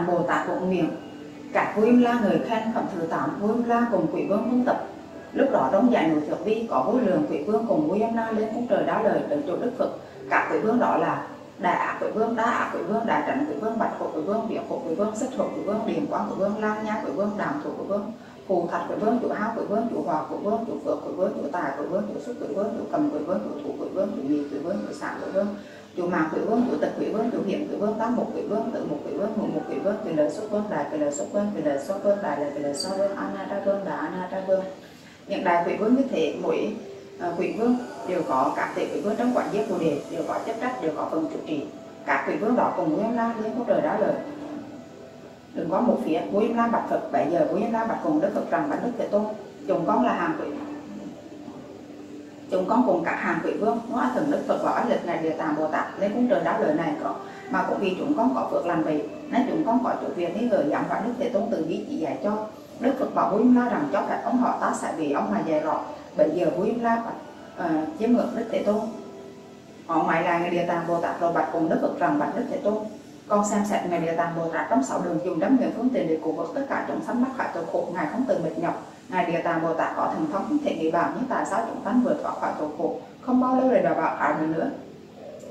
tạng bồ tát cũng miệng các im la người khen phẩm thứ tám vui la cùng quỷ vương huấn tập lúc đó trong giải núi thượng vi có vô lượng quỷ vương cùng vui la lên cung trời đá lời tới chỗ đức phật các quỷ vương đó là đại ác quỷ vương đa ác quỷ vương đại trận quỷ vương bạch hộ quỷ vương địa hộ quỷ vương xích hộ quỷ vương điểm quang quỷ vương lan nha quỷ vương đàm thủ quỷ vương phù thạch quỷ vương chủ hao quỷ vương chủ hòa quỷ vương chủ phượng quỷ vương chủ tài quỷ vương chủ xuất quỷ vương chủ cầm quỷ vương chủ thủ quỷ vương chủ nhị quỷ vương chủ sản quỷ vương chủ mạc quỷ vương chủ tịch quỷ vương chủ hiểm quỷ vương tám một quỷ vương tự một quỷ vương mục một quỷ vương kỳ lợi xuất vương đại kỳ lợi xuất vương kỳ lợi xuất vương đại là kỳ lợi xuất vương ana ra vương đại ana ra vương những đại quỷ vương như thế mỗi ờ, quỷ vương đều có các thể quỷ vương trong quản giết bồ đề đều có chức trách, đều có phần chủ trì. Các quỷ vương đó cùng nguyên la liên quốc trời đó lời. Đừng có một phía của im la bạch phật bây giờ của im la bạch cùng đức phật rằng bạch đức thế tôn chúng con là hàng quỷ chúng con cùng các hàng quỷ vương hóa thần đức phật và ái lịch ngài địa tạng bồ tát nên cũng trời đáo lời này có. Mà cũng vì chúng con có phước làm vậy nên chúng con có chủ việc thế gửi giảng và đức thế tôn từ bi chỉ dạy cho. Đức phật bảo vui la rằng cho các ông họ ta sẽ vì ông mà dạy rõ. Bây giờ vui la bạch uh, chiếm ngược đức thế tôn. Họ ngoài là ngài địa tạng bồ tát rồi bạch cùng đức phật rằng bạch đức thế tôn. Con xem xét ngài địa tạng bồ tát trong sáu đường dùng đấm nguyện phương tiện để cứu vớt tất cả chúng sanh mắc phải tội khổ ngài không từ mệt nhọc ngài địa tạng bồ tát có thần thông không thể nghĩ bảo nhưng tại sao chúng sanh vượt thoát khỏi khổ khổ, không bao lâu để đòi bảo khỏi nữa nữa.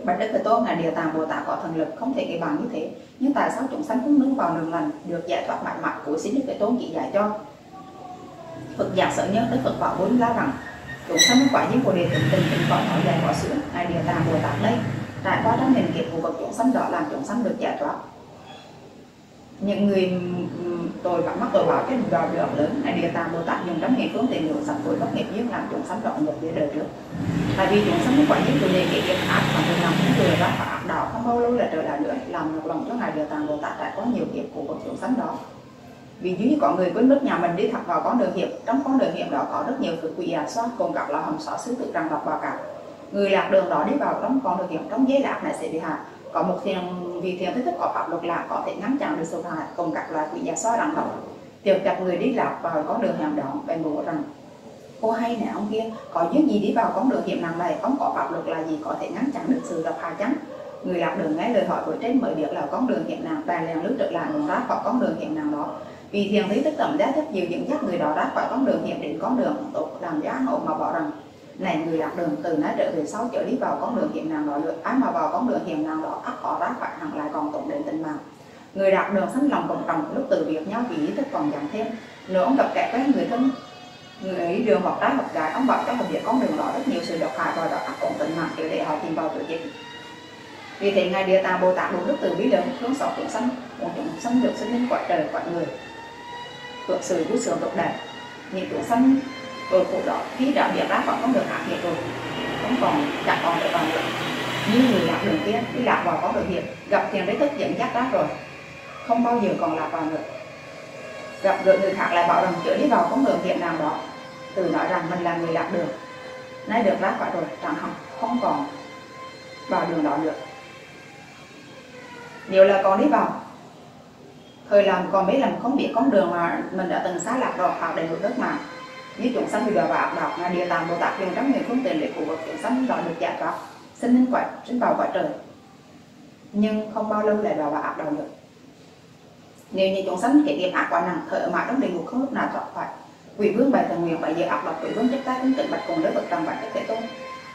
Bạch đức thế tôn ngài địa tạng bồ tát có thần lực không thể nghĩ bảo như thế, nhưng tại sao chúng sanh không nương vào đường lành được giải thoát mạnh mẽ của xin đức thế tôn chỉ dạy cho phật giả sợ nhất đức phật bảo bốn la rằng, chúng sanh quả nhiên của địa tình tình tình có thỏ dài có sữa ngài địa tạng bồ tát đây, trải qua trong nền kiếp của vật chúng sanh đó làm chúng sanh được giải thoát. Những người tôi vẫn mắc tội bảo cái đò đường lớn. Này địa tạng bồ tát dùng trong hiện phương tiện lượng sạch phối bất nghiệp nhưng làm chúng sanh rộng một địa đời trước. Tại vì chúng sanh quả nhất từ đề kể nghiệp ác và từ năm cũng vừa ra khỏi ác đạo không bao lâu là trở lại nữa. Làm một lòng cho ngài địa tạng bồ tát lại có nhiều nghiệp của vật chúng sanh đó. Vì như có người quên mất nhà mình đi thật vào con đường hiểm, trong con đường hiểm đó có rất nhiều sự quỷ à soát cùng gặp là hầm xó xứ tự rằng đọc vào cả người lạc đường đó đi vào trong con đường hiểm, trong giấy lạc này sẽ bị hạ có một thiền vì thiền thức thức có pháp luật là có thể ngăn chặn được sự hại cùng các loại quỷ giả soi rằng đó tiểu chặt người đi lạc vào con đường hiểm đó bèn ngộ rằng cô hay nè ông kia, có duyên gì đi vào con đường hiểm nặng này? Không có pháp luật là gì có thể ngăn chặn được sự độc hại chắn người lạc đường nghe lời hỏi của trên mới biết là con đường hiểm nặng bèn lèn lướt trở lại đường ra khỏi con đường hiểm nặng đó. Vì thiền lý tức tẩm giá thích nhiều dẫn dắt người đó ra khỏi con đường hiểm đến con đường tục làm giá hộ mà bỏ rằng này, người lạc đường từ nó trở về sau trở đi vào con đường hiểm nào đó được ác à, mà vào con đường hiểm nào đó ác có ra phải hẳn lại còn tụng đến tình mạng. Người lạc đường sánh lòng cộng đồng, lúc từ việc nhau vì ý thức còn giảm thêm. Nếu ông gặp kẻ quen, người thân, người ấy đường hoặc trái hoặc gái ông bảo trong một việc con đường đó rất nhiều sự độc hại và đó ác còn tình mạng kiểu để họ tìm vào tự dịch vì thế, ngài địa tạng bồ tát đủ đức từ bi lớn, hướng sáu chúng sanh, một chúng sanh được sinh lên quả trời, quả người. Hưởng sự vui sướng tốt đẹp. Những chúng sanh rồi cuộc đó, khi đã biết ra khỏi con đường hạ nghiệp rồi, không còn chẳng còn được vào nữa. Như người lạc đường kia đi lạc vào có được hiểm, gặp tiền đấy thức dẫn dắt ra rồi, không bao giờ còn lạc vào nữa. Gặp được người khác lại bảo rằng chữa đi vào con đường hiểm nào đó từ nói rằng mình là người lạc đường. Nay được ra khỏi rồi, chẳng học không còn vào đường đó được nếu là còn đi vào, thời làm còn biết làm không biết con đường mà mình đã từng xa lạc rồi học đầy hữu đất mà như chúng sanh bị đọa vào đạo là địa tạng bồ tát dùng trong người phương tiện để cứu vớt chúng sanh đó được giải thoát. Sinh lên quả, sinh vào quả trời. Nhưng không bao lâu lại đọa vào ác đạo được. Nếu như chúng sanh kẻ nghiệp ác quá nặng, thở mãi trong địa ngục không lúc nào thoát khỏi. Quỷ vương bài thần nguyện bảy giờ ác độc quỷ vương chấp tay cũng tịnh bạch cùng đối vật trầm bạch tất thể tôn.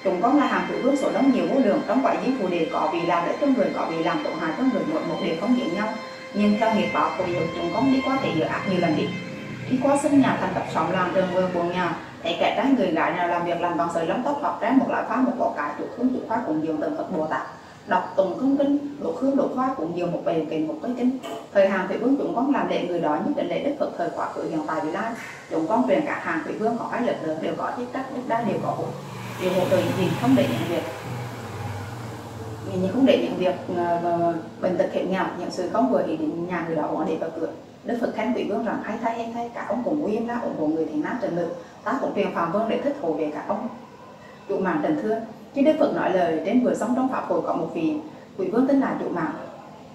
Chúng con là hàng quỷ vương số đông, nhiều vô lượng, trong quả giới phù đề có vì làm lợi cho người, có vì làm tổn hại cho người, mỗi một điều không giống nhau. Nhưng theo nghiệp báo của chúng con đi qua thế giới ác nhiều lần đi. Đi qua sân nhà thành tập xóm làm đường vườn buồn nhà thấy kẻ trai người gái nào làm việc làm bằng sợi lông tóc hoặc trái một loại pháp một bộ cải chủ khương chủ khoa cùng dường từng phật bồ tát. Đọc tùng cương kinh độ khương độ khoa cũng dường một bề kỳ một cái kinh. Thời hàng thủy vương chúng con làm lệ người đó nhất định lệ đức phật thời quả cử hiện tại vị lai. Chúng con truyền cả hàng thủy vương có hai lực lượng đều có chức trách đức đa đều có hộ đều hộ đời gì không để nhận việc. Mình không để những việc uh, bệnh tật hiện nghèo những sự không vừa ý đến nhà người đó họ để vào cửa. Đức Phật khánh quỷ vương rằng hay thay hay thay cả ông cùng nguyên đã ủng hộ người thiện nam trần lực ta cũng truyền phạm vương để thích hộ về cả ông. Trụ mạng trần thương khi Đức Phật nói lời đến vừa sống trong pháp hội có một vị quỷ vương tên là trụ mạng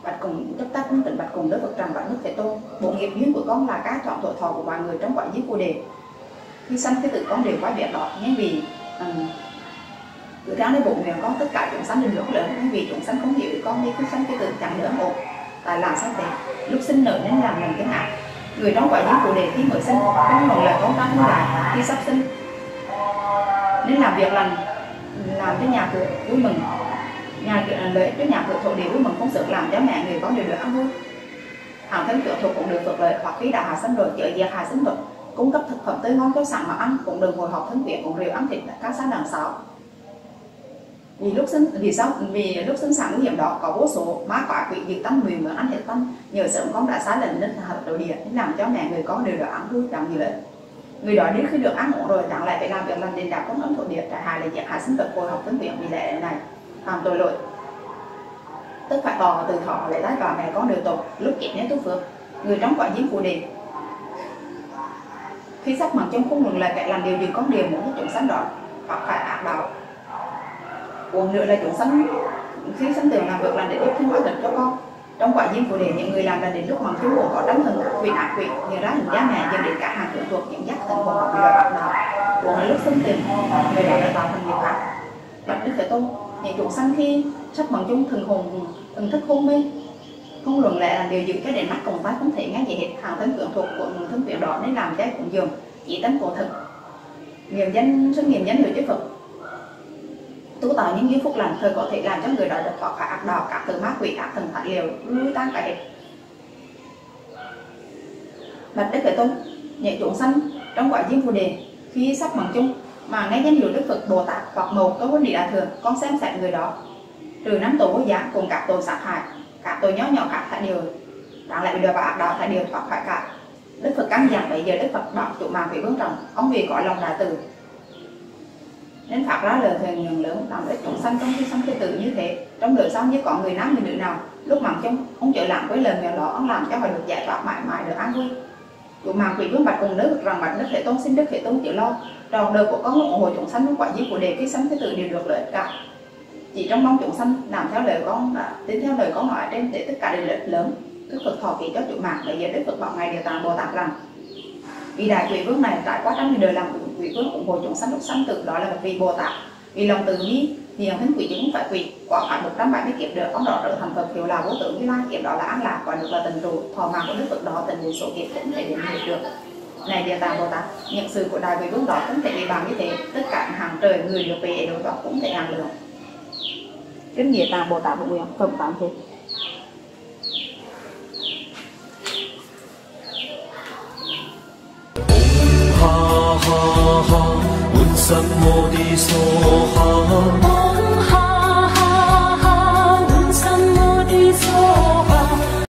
bạch cùng chấp tác cũng tỉnh bạch cùng Đức Phật rằng bạch Đức Thế Tôn bộ nghiệp duyên của con là cá chọn tuổi thọ của mọi người trong quả giết của đề khi sanh cái tự con đều quá biệt đó nhưng vì um, cứ theo nơi bụng nguyện con tất cả chúng sanh đều lớn lớn vì chúng sanh không hiểu con đi cứ sanh cái tự chẳng nữa một à, làm sao thế lúc sinh nở nên làm lành tiếng ác người đó quả những phụ đề khi mới sinh không còn là con trai không gái khi sắp sinh. Nên làm việc lành làm cho nhà cửa vui mừng. Nhà à, lợi ích cho nhà cửa thổ địa vui mừng không sự làm cho mẹ người có điều được ăn vui. Hàng thân cửa thuộc cũng được phước lợi hoặc khi đã hạ sinh rồi chợ diệt hạ sinh vật cung cấp thực phẩm tươi ngon cho sản mà ăn cũng đừng ngồi họp thân viện cũng đều ăn thịt các xã đằng sáu vì lúc sinh vì sao? Vì lúc sinh sản nguy hiểm đó có vô số má quả quỷ việc tăng mười muốn ăn hết tăng nhờ sớm con đã xá lần nên hợp đầu địa, nên làm cho mẹ người con đều được ăn vui làm như vậy người đó đến khi được ăn uống rồi, chẳng lại phải làm việc làm đền đáp công ơn thổ địa trả hại là diệt hại sinh vật hồi học thân viện vì lẽ này. Phạm tội lỗi. Tất phải bỏ từ thọ lại tái vào mẹ con đều tội, lúc kịp nhé tu phước. Người trong quả dính phù đề. Khi sắp mặt trong khung ngừng là kẻ làm điều gì có điều muốn chúng sanh đó hoặc phải ác đạo còn nữa là chúng sanh khi sanh tưởng làm việc là để tiếp thêm hóa lực cho con. Trong quả nhiên của đề, những người làm là đến lúc mà thiếu hồn có tánh thần quyền ác quỷ như ra hình giá mẹ, dẫn đến cả hàng thượng thuộc những giác thần hồn bị đòi bắt đạo còn lúc sinh tiền người đó đã tạo thành nghiệp ác. Bạch đức thế tôn những chúng sanh khi sắp bằng chung thần hồn, thần thức hôn mê. Không luận lệ là điều giữ cái đèn mắt cùng phát không thể ngay gì hết. Hàng thân tượng thuộc của thân viện đó nên làm cái cũng dường, chỉ tánh cổ thực. Nghiệm danh sinh nghiệm danh hiệu trước phật tu tạo những duyên phúc lành, thời có thể làm cho người đó được thoát khỏi ác đạo các từ ma quỷ các thần phản liều. Lui tan cả hết bạch đức thế tôn những chúng sanh trong quả diêm phù đề. Khi sắp bằng chung, mà nghe danh hiệu đức phật bồ tát hoặc một có vấn địa đại thừa, con xem xét người đó. Trừ năm tội vô giá cùng các tội sát hại, các tội nhỏ nhỏ các phải đều đáng lẽ bị đưa vào ác đạo phải đều thoát khỏi cả. Đức phật căn dặn bây giờ đức phật bảo chủ mạng vị vương trọng, ông vì có lòng đại từ nên phát ra lời thề nhường lớn làm để chúng sanh, trong khi sanh thế tự như thế, trong đời sống với có người nam người nữ nào, lúc mặn trong ông trở làm với lời nguyện đó ông làm cho họ được giải thoát mãi mãi được an vui. Chủ mạng quỷ vương bạch cùng nước, rằng bạch đức thể tôn xin đức thể tôn chịu lo. Tròn đời của con ủng hộ chúng sanh với quả duyên của đề, khi sanh thế tự đều được lợi cả. Chỉ trong mong chúng sanh, làm theo lời con đã tin theo lời con nói trên để tất cả đều lợi lớn. Đức phật thọ ký cho chủ mạng, bây giờ đức phật bảo ngài điều tạng bồ tát rằng vì đại quỷ vương này trải qua trăm đời làm quỷ vương ủng hộ chúng sanh lúc sanh tử, đó là một vị bồ tát. Vì lòng từ bi hiền thính quỷ chứng phải quỷ, quả phải 170 kiếp được, ông đó trở thành phật hiệu là vô tử như lai. Kiếp đó là an lạc, quả được là tình trụ, thọ mạng của đức phật đó tình đến số kiếp cũng thể đến được được. Này địa tạng bồ tát nhận sự của đại quỷ vương đó cũng thể bị bằng như thế, tất cả hàng trời người được về đối đó cũng thể hàng lượng kính địa tạng bồ tát nguyện phẩm tám thế 怎么的说好？